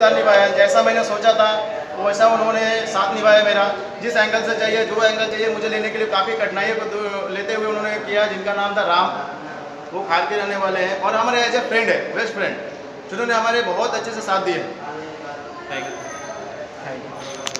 निभाया। जैसा मैंने सोचा था, वैसा उन्होंने साथ निभाया मेरा। जिस एंगल से चाहिए, जो एंगल चाहिए, मुझे लेने के लिए काफ़ी कठिनाइयों को लेते हुए उन्होंने किया, जिनका नाम था राम। वो खाल के रहने वाले हैं। और हमारे एज ए फ्रेंड है बेस्ट फ्रेंड जिन्होंने हमारे बहुत अच्छे से साथ दिए। Thank you thank you